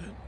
It.